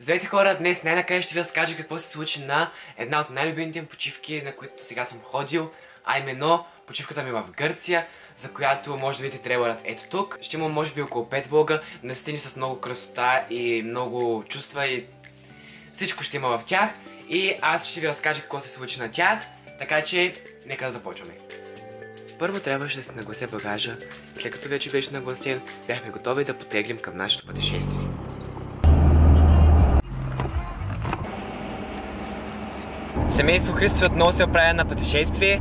Здравейте хора, днес най-накрая ще ви разкажа какво се случи на една от най-любимите ми почивки, на които сега съм ходил, а именно почивката ми в Гърция, за която може да видите трейлерът ето тук. Ще имам може би около 5 влога, настини с много красота и много чувства и всичко ще има в тях. И аз ще ви разкажа какво се случи на тях, така че нека да започваме. Първо трябваше да се наглася багажа след като вече беше нагласен, бяхме готови да потеглим към нашето пътешествие. Семейство Христовът много се оправя на пътешествие.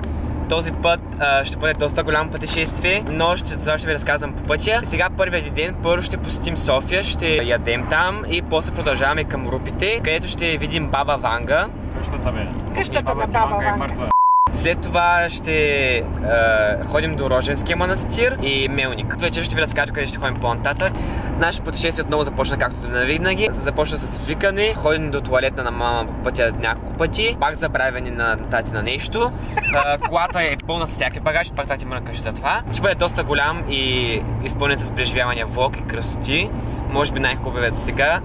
Този път а, ще бъде доста голямо пътешествие, но ще, това ще ви разказвам по пътя. Сега първият ден, първо ще посетим София, ще ядем там и после продължаваме към Рупите, където ще видим Баба Ванга. Къщата бе. Къщата на баба Ванга е. След това ще а, ходим до Роженския манастир и Мелник. Вечер ще ви разкажа къде ще ходим по-нататък. Нашето пътешествие отново започна както на винаги. Започна с викане, ходене до туалетна на мама по пътя няколко пъти, пак забравяне на тати на нещо. А, колата е пълна с всякакви багаж, пак тати мрънкаше за това. Ще бъде доста голям и изпълнен с преживявания влог и красоти. Може би най-хубавия до сега.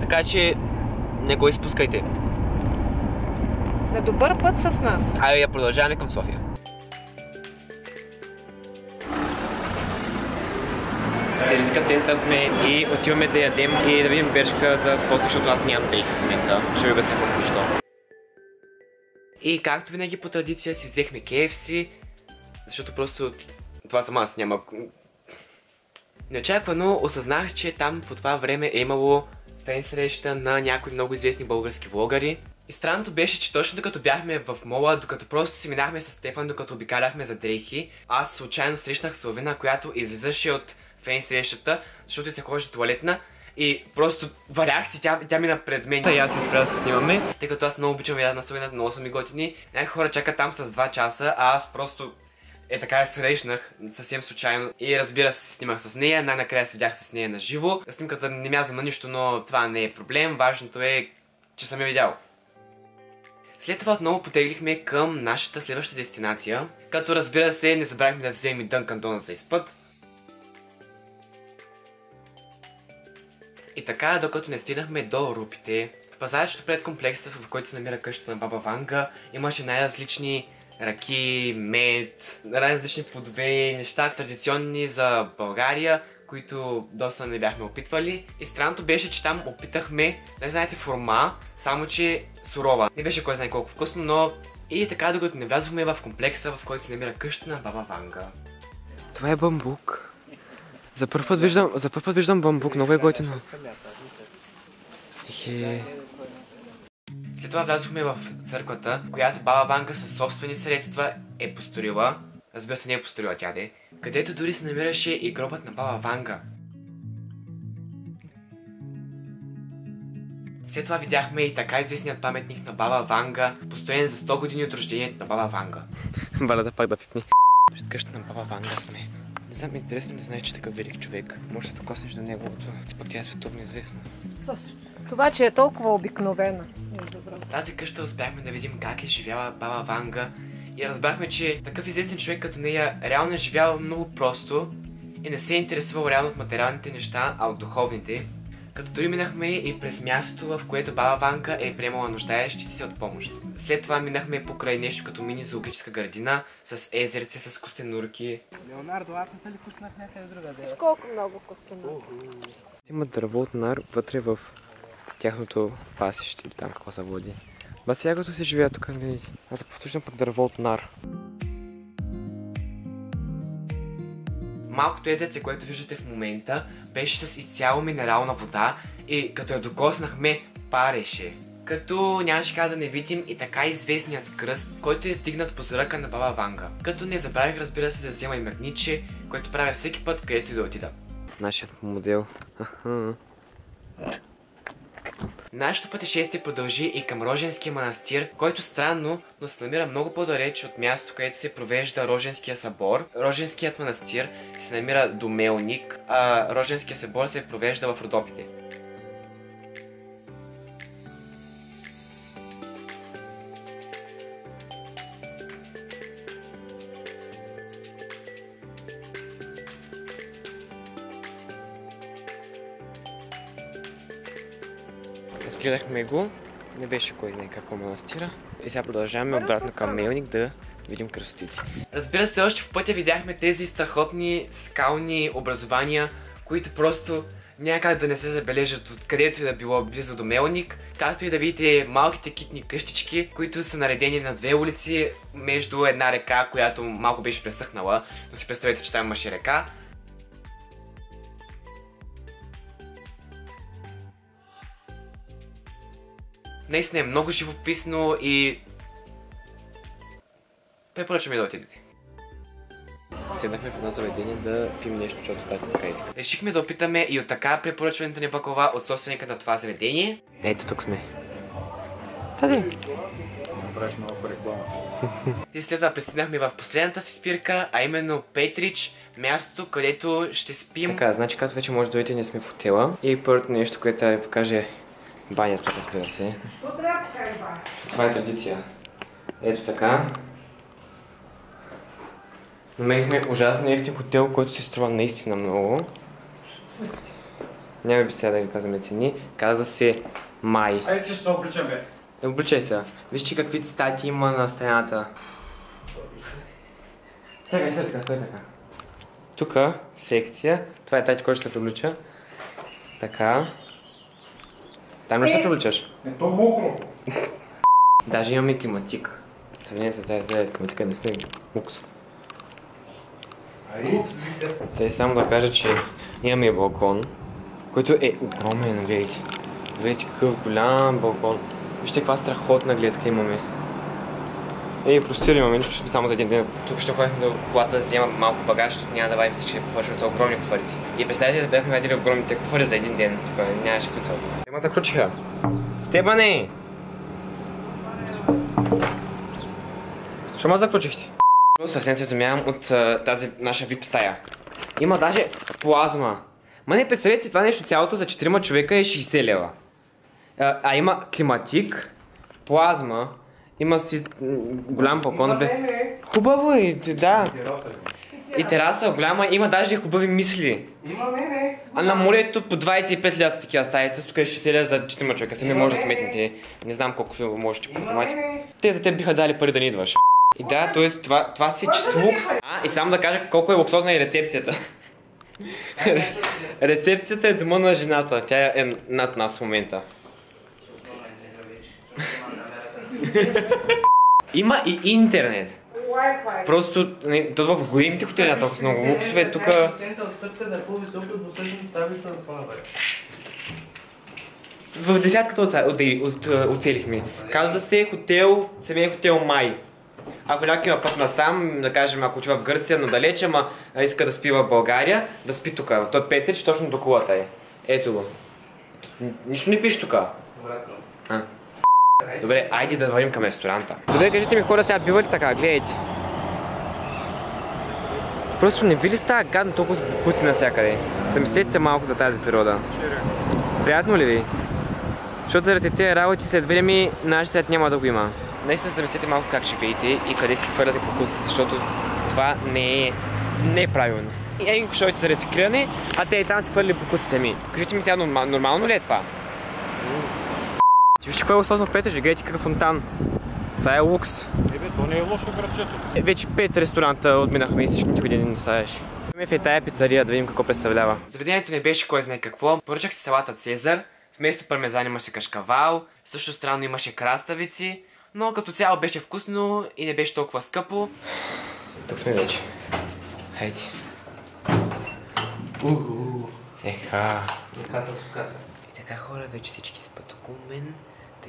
Така че не го изпускайте. На добър път с нас. Айде я продължаваме към София. Селитка център сме и отиваме да ядем и да видим бершка за поток, защото аз нямам дейх в момента. Ще ви обясня после защо. И както винаги по традиция си взехме KFC, защото просто това сама аз няма... Неочаквано осъзнах, че там по това време е имало фен среща на някои много известни български влогари. И странното беше, че точно докато бяхме в мола, докато просто си минахме с Стефан, докато обикаляхме за дрехи, аз случайно срещнах Славина, която излизаше от фен срещата, защото се ходеше туалетна и просто варях си, тя, тя мина пред мен. И аз се спря да се снимаме, тъй като аз много обичам яда на Славина, много са ми готини. Някои хора чакат там с 2 часа, а аз просто е така я срещнах, съвсем случайно. И разбира се, снимах с нея, най-накрая се видях с нея на живо. Снимката не мяза на нищо, но това не е проблем. Важното е, че съм я видял. След това отново потеглихме към нашата следваща дестинация, като разбира се не забравихме да вземем и Дънкан Донът за изпът. И така, докато не стигнахме до Рупите, в пазарчето пред комплекса, в който се намира къщата на Баба Ванга, имаше най-различни ръки, мед, най-различни плодове неща, традиционни за България, които доста не бяхме опитвали. И странното беше, че там опитахме, не знаете, форма, само че сурова. Не беше кой знае колко вкусно, но и така, докато не влязохме в комплекса, в който се намира къщата на Баба Ванга. Това е бамбук. За първ път виждам, за първ път виждам бамбук, много е готино. Хе. След това влязохме в църквата, която Баба Ванга със собствени средства е построила. Разбира се, не е построила тя де. Където дори се намираше и гробът на Баба Ванга. След това видяхме и така известният паметник на Баба Ванга, построен за 100 години от рождението на Баба Ванга. Балата пак да пипни. Пред къщата на Баба Ванга сме. Не знам, интересно да знаеш, че е такъв велик човек. Може да се докоснеш до неговото. Пък тя е световно известна. С това, че е толкова обикновена. Е, добро. Тази къща успяхме да видим как е живяла баба Ванга и разбрахме, че такъв известен човек като нея реално е живял много просто и не се е интересувал реално от материалните неща, а от духовните. Като дори минахме и през мястото, в което баба Ванка е приемала нуждаещите се от помощ. След това минахме покрай нещо като мини зоологическа градина с езерце, с костенурки. Леонардо, аз не ли пуснах някъде друга Виж колко много костюми. Има дърво от нар вътре в тяхното пасище или там какво се води. Баси ягото си живеят тук, видите. Аз да поточно пък дърво от нар. Малкото езерце, което виждате в момента, беше с изцяло минерална вода и като я докоснахме, пареше. Като нямаше как да не видим и така известният кръст, който е стигнат по ръка на баба Ванга. Като не забравих, разбира се, да взема и магниче, което правя всеки път, където и да отида. Нашият модел. Нашето пътешествие продължи и към Роженския манастир, който странно, но се намира много по-далеч от мястото, където се провежда Роженския събор. Роженският манастир се намира до Мелник, а Роженския събор се провежда в Родопите. Разгледахме го. Не беше кой знае какво манастира. И сега продължаваме обратно към Мелник да видим красотите. Разбира се, още в пътя видяхме тези страхотни скални образования, които просто няма как да не се забележат откъдето и да било близо до Мелник, както и да видите малките китни къщички, които са наредени на две улици между една река, която малко беше пресъхнала, но си представете, че там имаше река. Наистина е много живописно и препоръчваме да отидете. Седнахме в едно заведение да пим нещо, защото тази така иска. Решихме да опитаме и от така препоръчването ни бакова от собственика на това заведение. Ето тук сме. Тази. Правиш малко реклама. И след това пристигнахме в последната си спирка, а именно Петрич, мястото, където ще спим. Така, значи както вече може да видите, ние сме в хотела. И първото нещо, което трябва да ви покаже е банята, разбира се. Това е традиция. Ето така. Намерихме ужасно ефтин хотел, който се струва наистина много. Няма ви сега да ви казваме цени. Казва се Май. Айде, че се обличам, бе. Не обличай се. Вижте какви стати има на стената. Чакай, стой така, стой така. Тук секция. Това е тати, който ще се привлича. Така. Там ще се привличаш? Е, то мокро. Даже имаме климатик. Сравнение с тази зелена климатика не сте лукс. Те само да кажа, че имаме балкон, който е огромен, гледайте. Гледайте какъв голям балкон. Вижте каква страхотна гледка имаме. Ей, простира имаме, нищо сме само за един ден. Тук ще ходим до колата да взема малко багаж, защото няма да вадим всички куфари, защото са огромни куфарите. И представете да бяхме вадили огромните куфари за един ден. Тук нямаше смисъл. Те ме закручиха. Стебане! Що ме закручихте? Съвсем се изумявам от тази наша VIP стая. Има даже плазма. Ма не представете си това нещо цялото за 4 човека е 60 лева. А, а има климатик, плазма, има си голям балкон. Бе. Хубаво е, да. И тераса голяма, има даже хубави мисли. Има мене. А на морето по 25 лева са такива стаите, тук е 60 лева за 4 човека, сами може да сметнете. Не знам колко можете по. Те за теб биха дали пари да не идваш. И да, т.е. това, това си е чист лукс. А, и само да кажа колко е луксозна и рецепцията. рецепцията е дома на жената. Тя е над нас в момента. Има и интернет. Просто, не, то в големите хотели на толкова много луксове, тук... От това. В десятката отдели- от, от, оцелихме. Казва се хотел, семейен хотел Май. Ако някой има път насам, да кажем, ако отива в Гърция, но далече, ама а, иска да спи в България, да спи тук. Той е Петрич, точно до колата е. Ето го. Нищо не пише тук. А. Добре, айде да вървим към ресторанта. Добре, кажете ми хора сега, бива ли така? Гледайте. Просто не ви ли става гадно толкова с букуци навсякъде? Замислете се малко за тази природа. Приятно ли ви? Защото заради тези работи след време нашия свят няма да го има. Наистина замислете малко как живеете и къде си хвърляте покуците, защото това не е, не правилно. И един кошовете за рециклиране, а те и там си хвърли покуците ми. Кажете ми сега, норма- нормално ли е това? Ти вижте какво е луксозно в Петрич, гледайте какъв фонтан. Това е лукс. Ебе, то не е лошо градчето. Е, вече пет ресторанта отминахме и всички никой не ни ставаш. Идваме в тая пицария да видим какво представлява. Заведението не беше кой знае какво. Поръчах си салата Цезар. Вместо пармезан имаше кашкавал. Също странно имаше краставици. Но като цяло беше вкусно и не беше толкова скъпо. Тук сме вече. Хайде. Еха. Каза с каза. И така хора, вече всички спят около мен,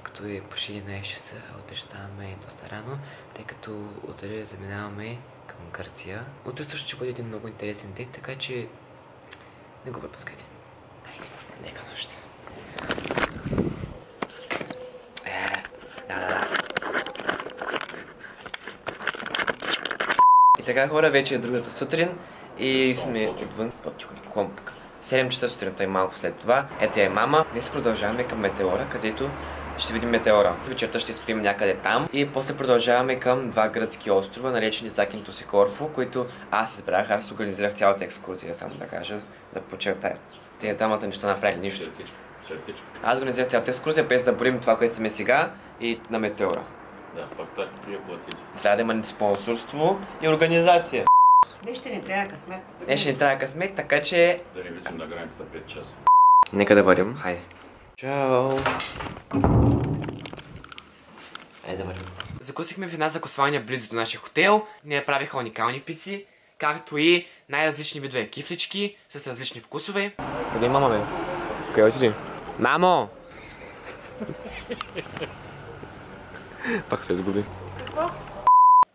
като е почти 11 часа, ставаме доста рано, тъй като утре заминаваме към Гърция. Утре също ще бъде един много интересен ден, така че не го пропускайте. Айде, нека нощ. Е, да, да, да. И така хора, вече е другата сутрин и сме отвън. По-тихо, клон пък. 7 часа сутринта и малко след това. Ето е мама. Днес продължаваме към Метеора, където ще видим Метеора. Вечерта ще спим някъде там и после продължаваме към два гръцки острова, наречени Закинтос и Корфу, които аз избрах, аз организирах цялата екскурзия, само да кажа, да подчертая. Те дамата не са направили нищо. Чертичка. Аз организирах цялата екскурзия без да борим това, което сме сега и на метеора. Да, пак так ти е платили. Трябва да има спонсорство и организация. Не ще ни трябва късмет. Не ще ни трябва късмет, така че... Да не висим на границата 5 часа. Нека да бъдем. Хайде. Чао. Хайде да бъдем. Закусихме в една закусвания близо до нашия хотел. Ни направиха уникални пици, както и най-различни видове кифлички с различни вкусове. Къде е мама, бе? Къде отиди? Мамо! Пак се изгуби.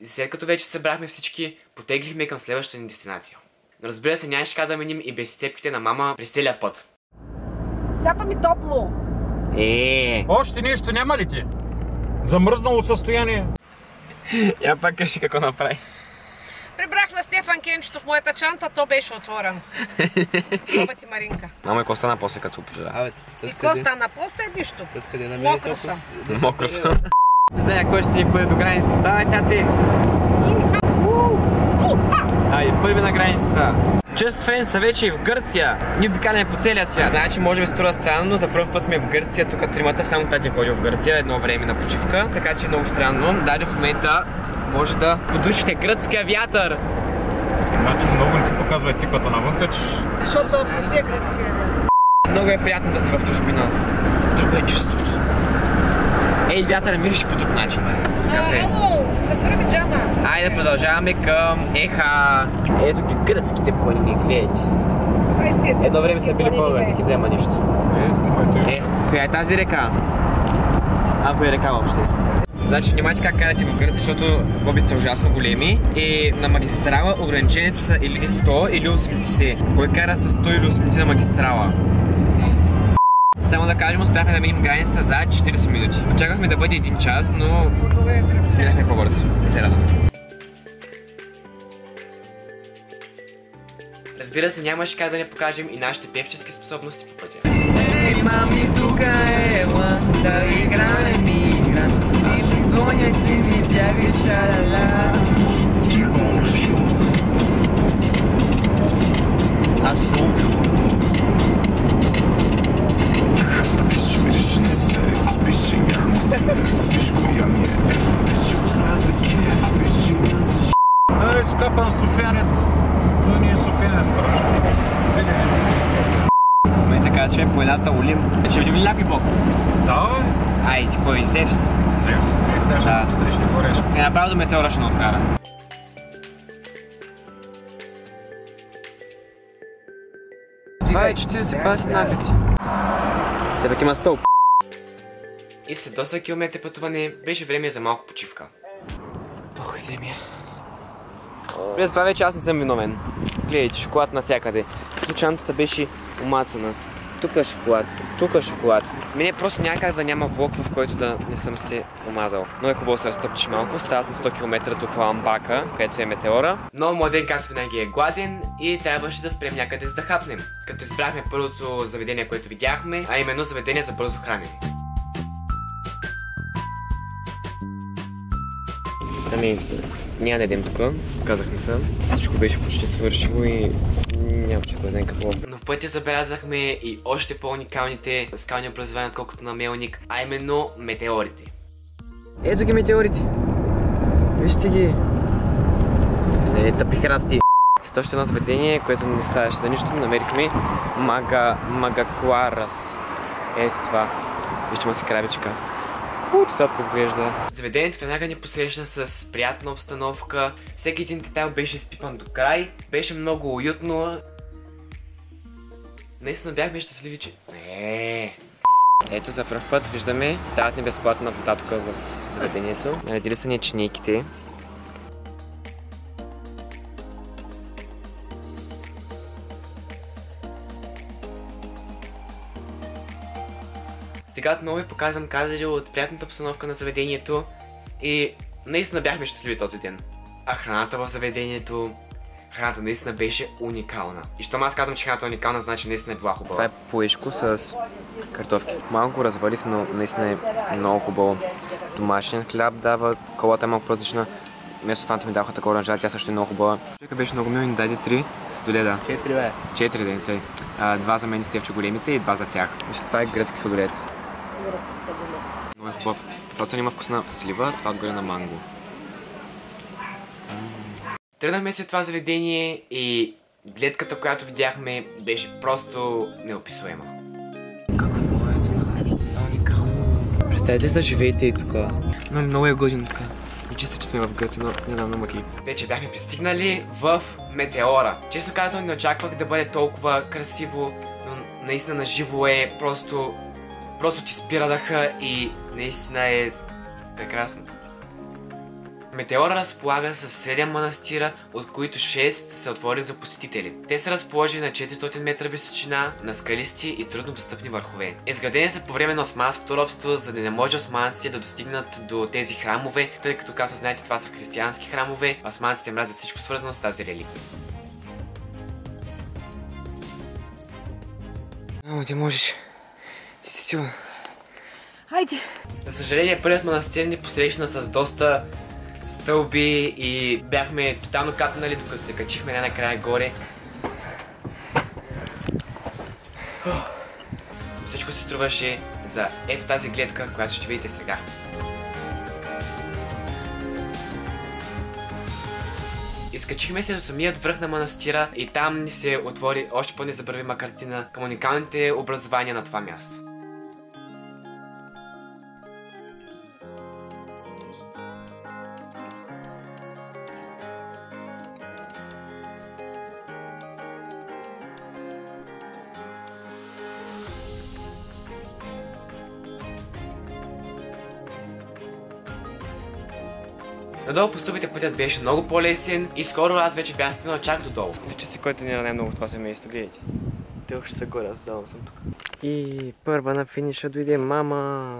И след като вече събрахме всички, потеглихме към следващата ни дестинация. Но разбира се, нямаше как да минем и без степките на мама през целия път. Сяпа ми топло. Е, Още нещо няма ли ти? Замръзнало състояние. я пак кажи какво направи. Прибрах на Стефан Кенчето в моята чанта, то беше отворен. Оба ти Маринка. Мама, какво стана после като прибра? Абе, И тъс какво стана? После нищо. Тъс къде намери Мокро съм. Мокро съм. Сега кой ще ни бъде до границата? Давай, тати! Ай, първи на границата. Just Fan са вече и в Гърция. Ние обикаляме по целия свят. Значи може би се струва странно, но за първ път сме в Гърция, тук тримата, само тати е ходил в Гърция едно време на почивка, така че е много странно. Даже в момента може да подушите гръцкия вятър. Значи много не си показва етиката навънка, че Защото не си е гръцкия. Много е приятно да си в чужбина. Друго е чувството. Ей, вятъра мирише по друг начин. Кафе. Ми джама. Айде продължаваме към Еха. Ето ги гръцките планини, гледайте. Е. Едно време са били български, да има нищо. е, Е, коя е тази река? Ако е река въобще. Значи внимайте как карате в Гърция, защото глобите са ужасно големи и на магистрала ограничението са или 100 или 80. Кой кара с 100 или 80 на магистрала? Само да кажем, успяхме да минем границата за 40 минути. Очаквахме да бъде 1 час, но минахме по-бързо. И се радвам. Разбира се, нямаше как да не покажем и нашите певчески способности по пътя. Ей, мами, тук ела, да играем игра. Ти ще гоня, ти ми бягаш, шалала. Аз много Той е скапан софиянец. Той не е софиянец, браш. Силен е. Момента така, че по Олимп. Ще видим ли някой бог? Да, бе. Ай, ти кой? Зевс. Зевс. Е, сега ще Да. го постриш, не гореш. Е, направо до метеора ще откара. Това е 40 паси наглед. Все пак има стълб. И след доста километри пътуване беше време за малко почивка. Ох, земя. През това вече аз не съм виновен. Гледайте, шоколад навсякъде. Тук чантата беше умацана. Тук е шоколад, тук е шоколад. Мене просто няма как да няма влог, в който да не съм се омазал. Но е хубаво да се разтъпчиш малко. Стават на 100 км до Каламбака, където е метеора. Но младен, както винаги е гладен и трябваше да спрем някъде за да хапнем. Като избрахме първото заведение, което видяхме, а именно заведение за бързо хранене. Ами, няма да едем тук, казахме се. Всичко беше почти свършило и нямаше кой знае какво. Но в пътя забелязахме и още по-уникалните скални образования, отколкото на Мелник, а именно метеорите. Ето ги метеорите! Вижте ги! Е, тъпи храсти! След още едно заведение, което не ставаше за нищо, намерихме Мага... Магакларас. Ето това. Вижте му си крабичка. Уч, сладко изглежда. Заведението веднага ни посрещна с приятна обстановка. Всеки един детайл беше изпипан до край. Беше много уютно. Наистина бяхме щастливи, че... Не. Ето за първ път виждаме, дават ни безплатна вода тук в заведението. Наредили са ни чинийките. Сега отново ви показвам кадри от приятната обстановка на заведението и наистина бяхме щастливи този ден. А храната в заведението, храната наистина беше уникална. И щом аз казвам, че храната е уникална, значи наистина е била хубава. Това е поешко с картофки. Малко го развалих, но наистина е много хубаво. Домашен хляб дава, колата е малко различна. вместо фанта ми даха такова оранжада, тя също е много хубава. Човека беше много мил и ни даде три сладоледа. Четири, бе. Четири ден, тъй. А, два за мен и Стевчо големите и два за тях. Това е гръцки сладолед. Много е хубав. Просто има вкус на слива, това отгоре на манго. Тръгнахме след това заведение и гледката, която видяхме, беше просто неописуема. Какво е това? Уникално. Представете ли да живеете и тук? Но много е годин тук. И чисто, че сме в Гърция, но не знам, много Вече бяхме пристигнали в Метеора. Често казвам, не очаквах да бъде толкова красиво, но наистина на живо е просто... Просто ти спира дъха и наистина е прекрасно. Метеора разполага с 7 манастира, от които 6 са отворени за посетители. Те са разположени на 400 метра височина, на скалисти и трудно достъпни върхове. Изградени са по време на османското робство, за да не може османците да достигнат до тези храмове, тъй като, както знаете, това са християнски храмове, османците мразят всичко свързано с тази религия. Мамо, ти можеш. Ти си силна. Хайде! За съжаление, първият манастир ни посрещна с доста стълби и бяхме тотално капнали, докато се качихме най-накрая горе. Всичко се струваше за ето тази гледка, която ще видите сега. Изкачихме се до самият връх на манастира и там ни се отвори още по-незабравима картина към уникалните образования на това място. Надолу по стълбите пътят беше много по-лесен и скоро аз вече бях стигнал чак до долу. Лича си, който ни е най-много в това семейство, гледайте. Те още са горе, аз долу съм тук. И първа на финиша дойде мама.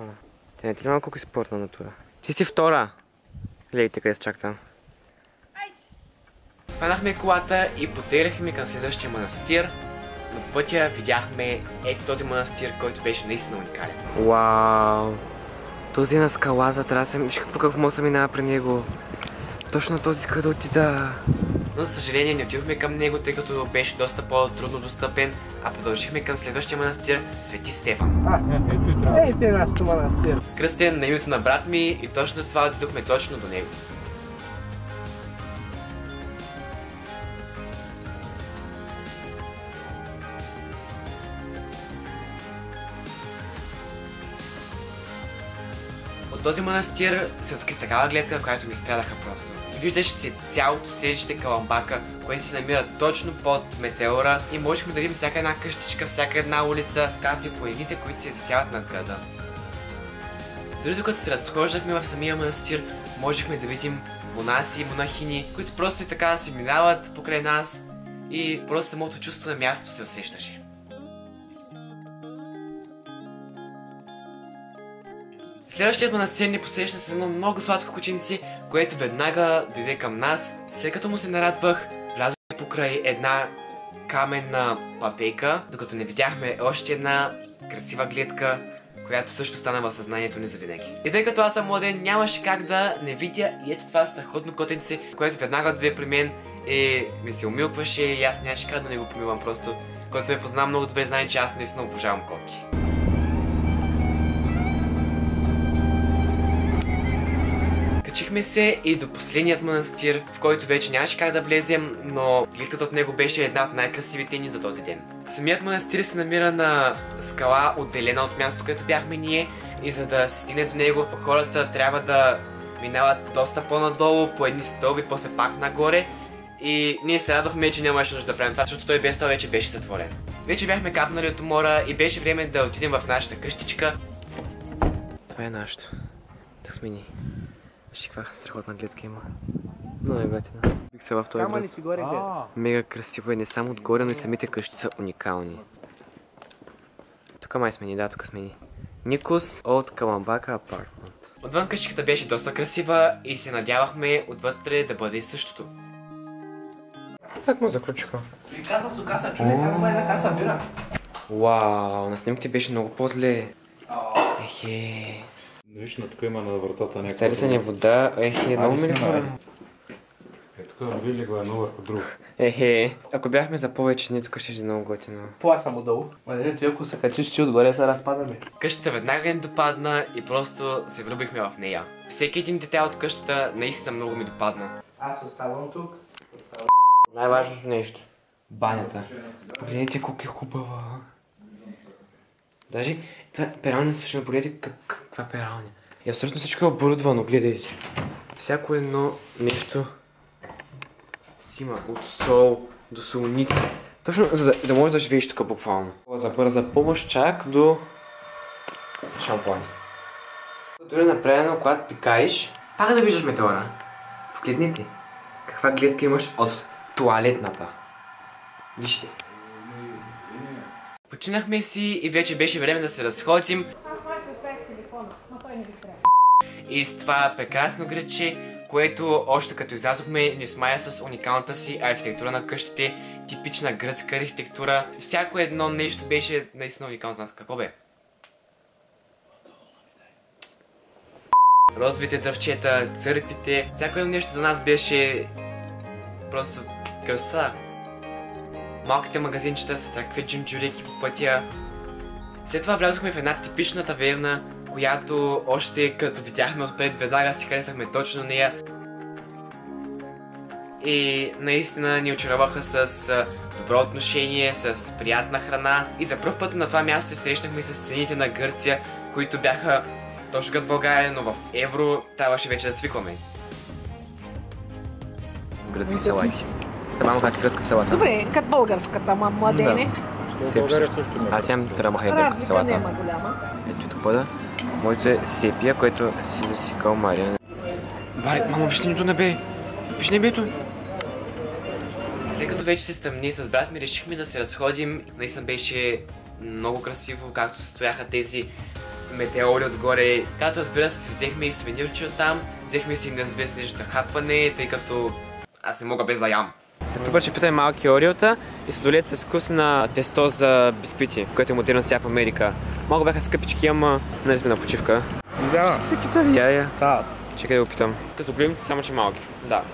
Те не ти ли малко колко е спортна натура? Ти си втора. Гледайте къде се чак там. Хванахме колата и потегляхме към следващия манастир. На пътя видяхме ето този манастир, който беше наистина уникален. Вау! Този е на скалата, трябва да се... Виж по какво може да минава при него. Точно този да отида. Но за съжаление не отидохме към него, тъй като беше доста по-трудно достъпен, а продължихме към следващия манастир Свети Стефан. Ей, ти е нашата манастир. Кръстен на името на брат ми и точно това отидохме точно до него. От този манастир се откри такава гледка, която ми спрядаха просто. Виждаш си цялото селище Каламбака, което се намира точно под метеора и можехме да видим всяка една къщичка, всяка една улица, както и планините, които се извисяват над града. Дори докато се разхождахме в самия манастир, можехме да видим монаси и монахини, които просто и така си минават покрай нас и просто самото чувство на място се усещаше. Следващият манастир ни посрещна с едно много сладко кученце, което веднага дойде към нас. След като му се нарадвах, влязохме покрай една каменна пътека, докато не видяхме още една красива гледка, която също стана в съзнанието ни за винаги. И тъй като аз съм младен, нямаше как да не видя и ето това страхотно котенце, което веднага дойде при мен и ми се умилкваше и аз нямаше как да не го помилвам просто. Който ме познава много добре, знае, че аз наистина обожавам котки. Качихме се и до последният манастир, в който вече нямаше как да влезем, но гледката от него беше една от най-красивите ни за този ден. Самият манастир се намира на скала, отделена от мястото, където бяхме ние и за да се стигне до него, хората трябва да минават доста по-надолу, по едни стълби, после пак нагоре и ние се радвахме, че нямаше нужда да правим това, защото той без това вече беше затворен. Вече бяхме капнали от умора и беше време да отидем в нашата къщичка. Това е нашето. Так смени. Вижте каква страхотна гледка има. Много е готина. Бих се в този Камъни град. си горе гледа. Мега красиво е не само отгоре, но и самите къщи са уникални. Тук май смени, да, тук смени. Никос от Каламбака Апартмент. Отвън къщичката беше доста красива и се надявахме отвътре да бъде същото. Как му заключиха? И каса с каса, човек, там има една каса бира. Вау, на снимките беше много по-зле. Ех, Ехе. Виж, на тук има на вратата някаква. Старица ни вода. Ехе, много ми хора. Е, тук вили го едно върху друго. Ехе. Ако бяхме за повече, ние тук ще е много готино. По аз съм отдолу. Ма не, ти ако се качиш ти отгоре се разпадаме. Къщата веднага ни допадна и просто се влюбихме в нея. Всеки един детайл от къщата наистина много ми допадна. Аз оставам тук. Оставам. Най-важното нещо. Банята. Погледнете колко е хубава. Даже това пералня също погледнете как, каква пералня. И абсолютно всичко е оборудвано, гледайте. Всяко едно нещо си има от стол до солоните. Точно за да, да можеш да живееш тук буквално. За бърза помощ чак до шампуани. Дори е направено, когато пикаеш, пак да виждаш метеора. Погледнете. Каква гледка имаш от туалетната. Вижте. Починахме си и вече беше време да се разходим. И с това прекрасно грече, което още като излязохме ни смая с уникалната си архитектура на къщите, типична гръцка архитектура. Всяко едно нещо беше наистина уникално за нас. Какво бе? Розовите дъвчета, църквите, всяко едно нещо за нас беше просто красота. Малките магазинчета с всякакви джинджурики по пътя. След това влязохме в една типична таверна, която още като видяхме отпред, веднага си харесахме точно нея. И наистина ни очароваха с добро отношение, с приятна храна. И за първ път на това място се срещнахме с цените на Гърция, които бяха точно като България, но в евро трябваше вече да свикваме. Гръцки салати. Мамо, как е гръцка салата? Добре, като българската, ма младене. България също има. Аз имам трамаха Разлика салата. няма голяма. Ето тук пода. Моето е сепия, което си засикал Мария. Баре, мамо, вижте нито небе. Виж небето. След като вече се стъмни с брат ми, решихме да се разходим. Наистина беше много красиво, както стояха тези метеори отгоре. Както разбира се, си взехме и сувенирче от там. Взехме си неизвестни нещо за хапване, тъй като аз не мога без да ям. За първо ще питаме малки ориота и сладолет с вкус на тесто за бисквити, което е модерно сега в Америка. Малко бяха скъпички, ама нали сме на почивка. Да. Всеки това яя. Да. Чекай да опитам. Като големите, само че малки. Да.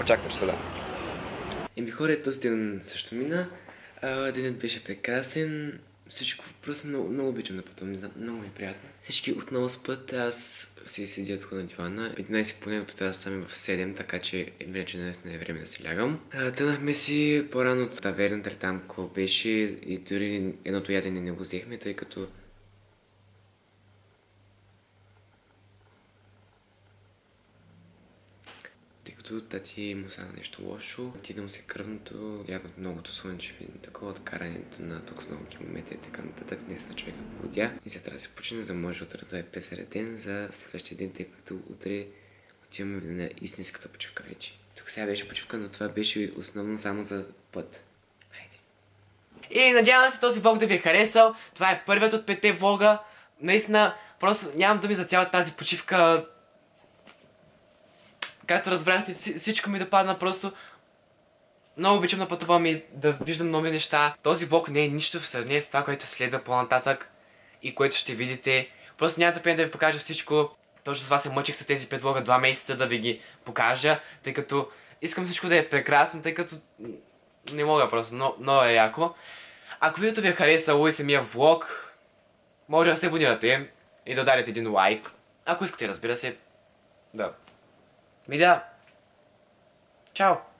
Очаквам, че са да. Еми хора, този ден също мина. А, денят беше прекрасен. Всичко просто много, много обичам да пътувам, не знам, много ми е приятно. Всички отново спът, аз си седя тук на дивана. 11 поне от трябва да в 7, така че вече наистина е време да си лягам. Тънахме си по-рано от таверната там, какво беше и дори едното ядене не го взехме, тъй като Като тати му стана нещо лошо, отида му се кръвното, явно многото слънчеви, такова откарането на много километри и така нататък. Днес на човека подя и се трябва да се почине, за да може утре да е пресреден за следващия ден, тъй като утре отиваме на истинската почивка вече. Тук сега беше почивка, но това беше основно само за път. И надявам се този влог да ви е харесал. Това е първият от пете влога. Наистина, просто нямам думи за цялата тази почивка. Както разбрахте, вси- всичко ми допадна просто. Много обичам да пътувам и да виждам нови неща. Този влог не е нищо в сравнение с това, което следва по-нататък и което ще видите. Просто няма търпение да ви покажа всичко. Точно това се мъчих с тези пет влога два месеца да ви ги покажа, тъй като искам всичко да е прекрасно, тъй като не мога просто, но, но е яко. Ако видеото ви е харесало и самия влог, може да се абонирате и да ударите един лайк. Ако искате, разбира се, да. Ми да. Чао!